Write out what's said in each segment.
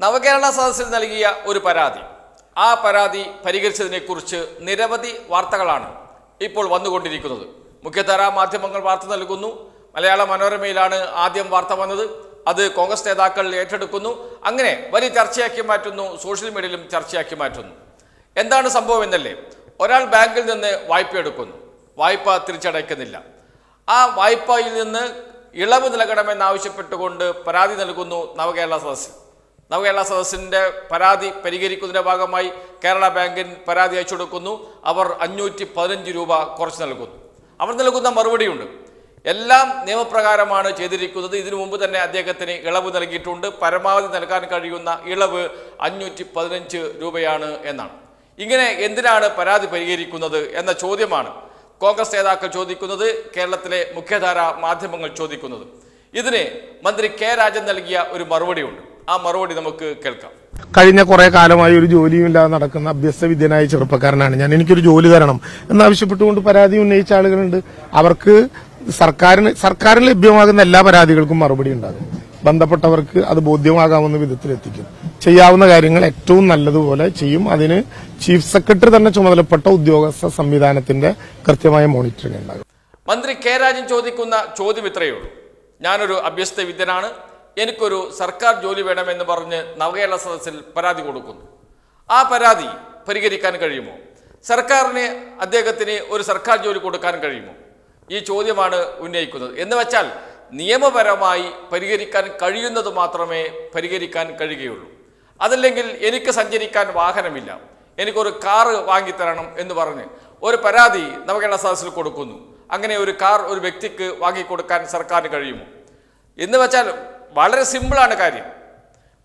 നവകേരള സദസ്സിൽ നൽകിയ ഒരു പരാതി. ആ പരാതി പരിഹരിച്ചതിനെക്കുറിച്ച് നിരവധി വാർത്തകളാണ് ഇപ്പോൾ വന്നുകൊണ്ടിരിക്കുന്നത്. മുഖ്യധാര മാധ്യമങ്ങൾ വാർത്ത നൽകുന്നു. മലയാള മനോരമയിലാണ് ആദ്യം വാർത്ത വന്നത്. അത് കോൺഗ്രസ് നേതാക്കൾ ഏറ്റെടുക്കുന്നു. അങ്ങനെ വലിയ ചർച്ചയാക്കി മാറ്റുന്നു. സോഷ്യൽ മീഡിയയിലും ചർച്ചയാക്കി മാറ്റുന്നു. എന്താണ് സംഭവം എന്നല്ലേ? ഒരാൾ ബാങ്കിൽ നിന്ന് വായ്പ എടുക്കുന്നു. വായ്പ തിരിച്ചടയ്ക്കുന്നില്ല. ആ വായ്പയിൽ നിന്ന് ഇളവ് നൽകണമെന്നാവശ്യപ്പെട്ടുകൊണ്ട് പരാതി നൽകുന്നു നവകേരള സദസ്സ് നവകേരള സദസ്സിന്റെ പരാതി പരിഹരിക്കുന്നതിന്റെ ഭാഗമായി കേരള ബാങ്കിന് പരാതി അയച്ചു കൊടുക്കുന്നു. അവർ അഞ്ഞൂറ്റി പതിനഞ്ച് രൂപ കുറച്ച് നൽകുന്നു. അവർ നൽകുന്ന മറുപടിയുണ്ട്. എല്ലാം നിയമപ്രകാരമാണ് ചെയ്തിരിക്കുന്നത്. ഇതിനു മുമ്പ് തന്നെ അദ്ദേഹത്തിന് ഇളവ് നൽകിയിട്ടുണ്ട്. പരമാവധി നൽകാൻ കഴിയുന്ന ഇളവ് അഞ്ഞൂറ്റി പതിനഞ്ച് രൂപയാണ് എന്നാണ്. ഇങ്ങനെ എന്തിനാണ് പരാതി പരിഹരിക്കുന്നത് എന്ന ചോദ്യമാണ് കോൺഗ്രസ് നേതാക്കൾ ചോദിക്കുന്നത് കേരളത്തിലെ മുഖ്യധാര മാധ്യമങ്ങൾ ചോദിക്കുന്നത്. ഇതിന് മന്ത്രി കെ രാജൻ നൽകിയ ഒരു മറുപടിയുണ്ട്. ആ മറുപടി നമുക്ക് കേൾക്കാം. കഴിഞ്ഞ കുറെ കാലമായി ഒരു ജോലിയും ഇല്ലാതെ നടക്കുന്ന അഭ്യസ്ത വിദ്യനായ ചെറുപ്പക്കാരനാണ് ഞാൻ. എനിക്കൊരു ജോലി തരണം എന്നാവശ്യപ്പെട്ടുകൊണ്ട് പരാതി ഉന്നയിച്ച ആളുകളുണ്ട്. അവർക്ക് സർക്കാരിന് സർക്കാരിന് ലഭ്യമാകുന്ന എല്ലാ പരാതികൾക്കും മറുപടി ഉണ്ടാകും. ബന്ധപ്പെട്ടവർക്ക് അത് ബോധ്യമാകാവുന്ന വിധത്തിലെത്തിക്കും ചെയ്യാവുന്ന കാര്യങ്ങൾ ഏറ്റവും നല്ലതുപോലെ ചെയ്യും. അതിന് ചീഫ് സെക്രട്ടറി തന്നെ ചുമതലപ്പെട്ട ഉദ്യോഗസ്ഥ സംവിധാനത്തിന്റെ കൃത്യമായ മോണിറ്ററിംഗ് ഉണ്ടാകും. മന്ത്രി കെ രാജൻ ചോദിക്കുന്ന ചോദ്യം ഇത്രയേ ഉള്ളൂ. ഞാനൊരു അഭ്യസ്ത വിദ്യനാണ്. എനിക്കൊരു സർക്കാർ ജോലി വേണമെന്ന് പറഞ്ഞ് നവകേരള സദസ്സിൽ പരാതി കൊടുക്കുന്നു. ആ പരാതി പരിഹരിക്കാൻ കഴിയുമോ? സർക്കാരിന് അദ്ദേഹത്തിന് ഒരു സർക്കാർ ജോലി കൊടുക്കാൻ കഴിയുമോ? ഈ ചോദ്യമാണ് ഉന്നയിക്കുന്നത്. എന്ന് വെച്ചാൽ നിയമപരമായി പരിഹരിക്കാൻ കഴിയുന്നത് മാത്രമേ പരിഹരിക്കാൻ കഴിയുകയുള്ളൂ. അതല്ലെങ്കിൽ എനിക്ക് സഞ്ചരിക്കാൻ വാഹനമില്ല. എനിക്കൊരു കാറ് വാങ്ങിത്തരണം എന്ന് പറഞ്ഞ് ഒരു പരാതി നവകേരള സദസ്സിൽ കൊടുക്കുന്നു. അങ്ങനെ ഒരു കാർ ഒരു വ്യക്തിക്ക് വാങ്ങിക്കൊടുക്കാൻ സർക്കാരിന് കഴിയുമോ? എന്ന് വെച്ചാൽ വളരെ സിമ്പിളാണ് കാര്യം.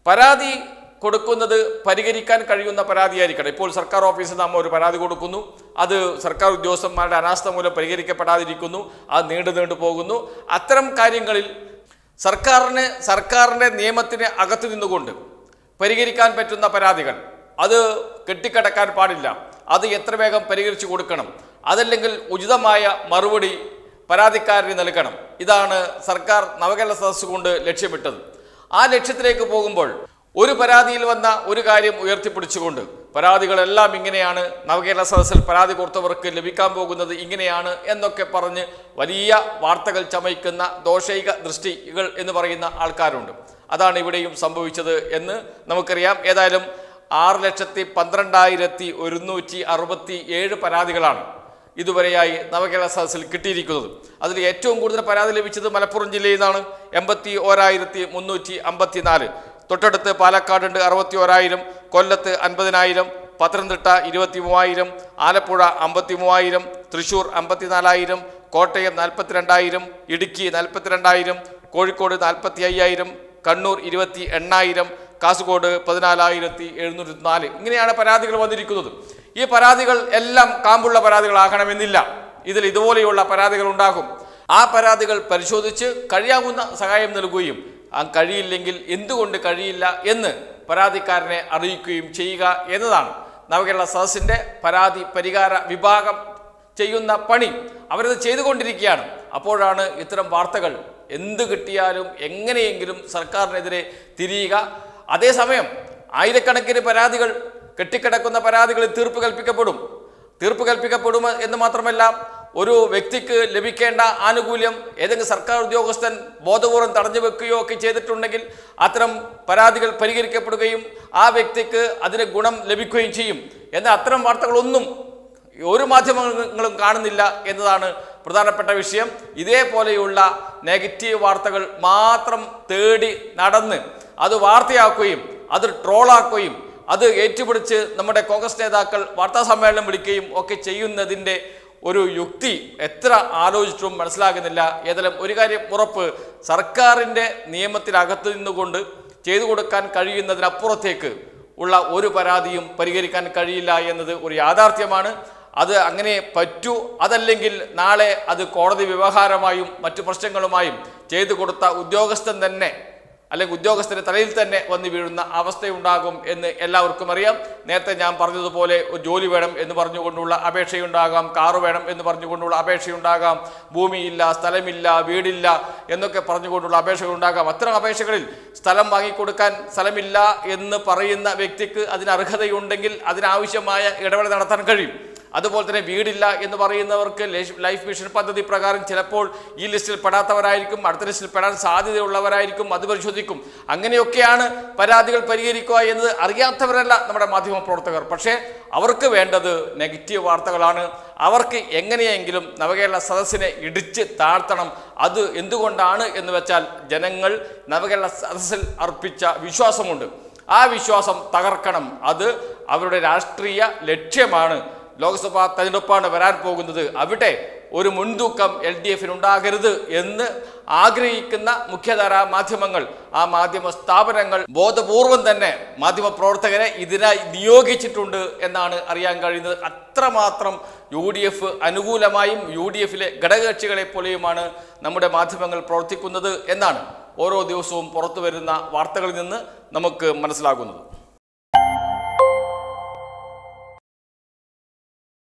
പരാതി കൊടുക്കുന്നത് പരിഹരിക്കാൻ കഴിയുന്ന പരാതിയായിരിക്കണം. ഇപ്പോൾ സർക്കാർ ഓഫീസിൽ നമ്മൾ ഒരു പരാതി കൊടുക്കുന്നു. അത് സർക്കാർ ഉദ്യോഗസ്ഥന്മാരുടെ അനാസ്ഥ മൂലം പരിഹരിക്കപ്പെടാതിരിക്കുന്നു. അത് നീണ്ടു നീണ്ടു പോകുന്നു. അത്തരം കാര്യങ്ങളിൽ സർക്കാരിന് സർക്കാരിന്റെ നിയമത്തിന് അകത്ത് നിന്നുകൊണ്ട് പരിഹരിക്കാൻ പറ്റുന്ന പരാതികൾ അത് കെട്ടിക്കടക്കാൻ പാടില്ല. അത് എത്ര വേഗം പരിഹരിച്ചു കൊടുക്കണം. അതല്ലെങ്കിൽ ഉചിതമായ മറുപടി പരാതിക്കാരന് നൽകണം ഇതാണ് സർക്കാർ നവകേരള സദസ് കൊണ്ട് ലക്ഷ്യമിട്ടത്. ആ ലക്ഷ്യത്തിലേക്ക് പോകുമ്പോൾ ഒരു പരാതിയിൽ വന്ന ഒരു കാര്യം ഉയർത്തിപ്പിടിച്ചുകൊണ്ട് പരാതികളെല്ലാം ഇങ്ങനെയാണ് നവകേരള സദസ്സിൽ പരാതി കൊടുത്തവർക്ക് ലഭിക്കാൻ പോകുന്നത് ഇങ്ങനെയാണ് എന്നൊക്കെ പറഞ്ഞ് വലിയ വാർത്തകൾ ചമയ്ക്കുന്ന ദോഷൈക ദൃഷ്ടികൾ എന്ന് പറയുന്ന ആൾക്കാരുണ്ട്. അതാണ് ഇവിടെയും സംഭവിച്ചത് എന്ന് നമുക്കറിയാം. ഏതായാലും ആറ് ലക്ഷത്തി പന്ത്രണ്ടായിരത്തി ഒരുന്നൂറ്റി അറുപത്തി ഏഴ് പരാതികളാണ്. ഇതുവരെയായി നവകേരള സദസ്സിൽ കിട്ടിയിരിക്കുന്നത്. അതിൽ ഏറ്റവും കൂടുതൽ പരാതി ലഭിച്ചത് മലപ്പുറം ജില്ലയിൽ നിന്നാണ്. എൺപത്തി ഓരായിരത്തി മുന്നൂറ്റി അമ്പത്തി നാല് തൊട്ടടുത്ത് പാലക്കാടുണ്ട് അറുപത്തി ഓരായിരം കൊല്ലത്ത് അൻപതിനായിരം പത്തനംതിട്ട ഇരുപത്തി മൂവായിരം ആലപ്പുഴ അമ്പത്തി മൂവായിരം തൃശൂർ അമ്പത്തിനാലായിരം കോട്ടയം നാൽപ്പത്തിരണ്ടായിരം ഇടുക്കി നാൽപ്പത്തിരണ്ടായിരം കോഴിക്കോട് നാൽപ്പത്തി അയ്യായിരം കണ്ണൂർ ഇരുപത്തി എണ്ണായിരം കാസർഗോഡ് പതിനാലായിരത്തി എഴുന്നൂറ്റി നാല് ഇങ്ങനെയാണ് പരാതികൾ വന്നിരിക്കുന്നത്. ഈ പരാതികൾ എല്ലാം കാമ്പുള്ള പരാതികളാകണമെന്നില്ല. ഇതിൽ ഇതുപോലെയുള്ള പരാതികൾ ഉണ്ടാകും. ആ പരാതികൾ പരിശോധിച്ച് കഴിയാവുന്ന സഹായം നൽകുകയും ആ കഴിയില്ലെങ്കിൽ എന്തുകൊണ്ട് കഴിയില്ല എന്ന് പരാതിക്കാരനെ അറിയിക്കുകയും ചെയ്യുക എന്നതാണ്. നവകേരള സദസ്സിന്റെ പരാതി പരിഹാര വിഭാഗം ചെയ്യുന്ന പണി അവരത് ചെയ്തുകൊണ്ടിരിക്കുകയാണ്. അപ്പോഴാണ് ഇത്തരം വാർത്തകൾ എന്ത് കിട്ടിയാലും എങ്ങനെയെങ്കിലും സർക്കാരിനെതിരെ തിരിയുക. അതേസമയം ആയിരക്കണക്കിന് പരാതികൾ കെട്ടിക്കിടക്കുന്ന പരാതികളിൽ തീർപ്പ് കൽപ്പിക്കപ്പെടും. തീർപ്പ് കൽപ്പിക്കപ്പെടും എന്ന് മാത്രമല്ല ഒരു വ്യക്തിക്ക് ലഭിക്കേണ്ട ആനുകൂല്യം ഏതെങ്കിലും സർക്കാർ ഉദ്യോഗസ്ഥൻ ബോധപൂർവം തടഞ്ഞു വെക്കുകയോ ഒക്കെ ചെയ്തിട്ടുണ്ടെങ്കിൽ അത്തരം പരാതികൾ പരിഹരിക്കപ്പെടുകയും ആ വ്യക്തിക്ക് അതിന് ഗുണം ലഭിക്കുകയും ചെയ്യും. എന്നാൽ അത്തരം വാർത്തകളൊന്നും ഒരു മാധ്യമങ്ങളും കാണുന്നില്ല എന്നതാണ് പ്രധാനപ്പെട്ട വിഷയം. ഇതേപോലെയുള്ള നെഗറ്റീവ് വാർത്തകൾ മാത്രം തേടി നടന്ന് അത് വാർത്തയാക്കുകയും അത് ട്രോളാക്കുകയും അത് ഏറ്റുപിടിച്ച് നമ്മുടെ കോൺഗ്രസ് നേതാക്കൾ വാർത്താ സമ്മേളനം വിളിക്കുകയും ഒക്കെ ചെയ്യുന്നതിന്റെ ഒരു യുക്തി എത്ര ആലോചിച്ചിട്ടും മനസ്സിലാകുന്നില്ല. ഏതായാലും ഒരു കാര്യം ഉറപ്പ് സർക്കാരിന്റെ നിയമത്തിനകത്ത് നിന്നുകൊണ്ട് ചെയ്തു കൊടുക്കാൻ കഴിയുന്നതിനപ്പുറത്തേക്ക് ഉള്ള ഒരു പരാതിയും പരിഹരിക്കാൻ കഴിയില്ല എന്നത് ഒരു യാഥാർത്ഥ്യമാണ്. അത് അങ്ങനെ പറ്റൂ. അതല്ലെങ്കിൽ നാളെ അത് കോടതി വ്യവഹാരമായും മറ്റു പ്രശ്നങ്ങളുമായും ചെയ്തു കൊടുത്ത ഉദ്യോഗസ്ഥൻ തന്നെ അല്ലെങ്കിൽ ഉദ്യോഗസ്ഥരെ തലയിൽ തന്നെ വന്നു വീഴുന്ന അവസ്ഥയുണ്ടാകും എന്ന് എല്ലാവർക്കും അറിയാം. നേരത്തെ ഞാൻ പറഞ്ഞതുപോലെ ഒരു ജോലി വേണം എന്ന് പറഞ്ഞുകൊണ്ടുള്ള അപേക്ഷയുണ്ടാകാം കാറ് വേണം എന്ന് പറഞ്ഞുകൊണ്ടുള്ള അപേക്ഷയുണ്ടാകാം ഭൂമിയില്ല സ്ഥലമില്ല വീടില്ല എന്നൊക്കെ പറഞ്ഞുകൊണ്ടുള്ള അപേക്ഷകളുണ്ടാകാം. അത്തരം അപേക്ഷകളിൽ സ്ഥലം വാങ്ങിക്കൊടുക്കാൻ സ്ഥലമില്ല എന്ന് പറയുന്ന വ്യക്തിക്ക് അതിന് അർഹതയുണ്ടെങ്കിൽ അതിനാവശ്യമായ ഇടപെടൽ നടത്താൻ കഴിയും. അതുപോലെ തന്നെ വീടില്ല എന്ന് പറയുന്നവർക്ക് ലൈഫ് മിഷൻ പദ്ധതി പ്രകാരം ചിലപ്പോൾ ഈ ലിസ്റ്റിൽ പെടാത്തവരായിരിക്കും അടുത്ത ലിസ്റ്റിൽ പെടാൻ സാധ്യതയുള്ളവരായിരിക്കും അത് പരിശോധിക്കും. അങ്ങനെയൊക്കെയാണ് പരാതികൾ പരിഹരിക്കുക എന്നത് അറിയാത്തവരല്ല നമ്മുടെ മാധ്യമ പ്രവർത്തകർ. പക്ഷേ അവർക്ക് വേണ്ടത് നെഗറ്റീവ് വാർത്തകളാണ്. അവർക്ക് എങ്ങനെയെങ്കിലും നവകേരള സദസ്സിനെ ഇടിച്ച് താഴ്ത്തണം. അത് എന്തുകൊണ്ടാണ് എന്ന് വെച്ചാൽ ജനങ്ങൾ നവകേരള സദസ്സിൽ അർപ്പിച്ച വിശ്വാസമുണ്ട്. ആ വിശ്വാസം തകർക്കണം. അത് അവരുടെ രാഷ്ട്രീയ ലക്ഷ്യമാണ്. ലോക്സഭാ തെരഞ്ഞെടുപ്പാണ് വരാൻ പോകുന്നത്. അവിടെ ഒരു മുൻതൂക്കം എൽ ഡി എഫിന് ഉണ്ടാകരുത് എന്ന് ആഗ്രഹിക്കുന്ന മുഖ്യധാരാ മാധ്യമങ്ങൾ ആ മാധ്യമ സ്ഥാപനങ്ങൾ ബോധപൂർവം തന്നെ മാധ്യമ പ്രവർത്തകരെ ഇതിനായി നിയോഗിച്ചിട്ടുണ്ട് എന്നാണ് അറിയാൻ കഴിയുന്നത്. അത്രമാത്രം യു ഡി എഫ് അനുകൂലമായും യു ഡി എഫിലെ ഘടകകക്ഷികളെ പോലെയുമാണ് നമ്മുടെ മാധ്യമങ്ങൾ പ്രവർത്തിക്കുന്നത് എന്നാണ് ഓരോ ദിവസവും പുറത്തു വരുന്ന വാർത്തകളിൽ നിന്ന് നമുക്ക് മനസ്സിലാകുന്നത്.